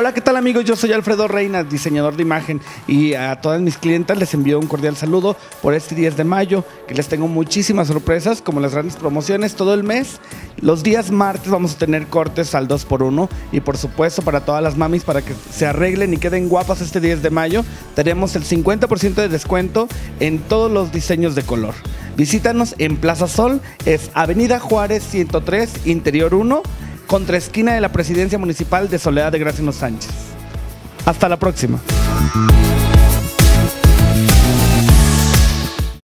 Hola, ¿qué tal amigos? Yo soy Alfredo Reina, diseñador de imagen y a todas mis clientas les envío un cordial saludo por este 10 de mayo, que les tengo muchísimas sorpresas como las grandes promociones todo el mes. Los días martes vamos a tener cortes al 2x1 y por supuesto para todas las mamis para que se arreglen y queden guapas este 10 de mayo, tenemos el 50% de descuento en todos los diseños de color. Visítanos en Plaza Sol, es Avenida Juárez 103, Interior 1 contra esquina de la Presidencia Municipal de Soledad de Graciano Sánchez. Hasta la próxima.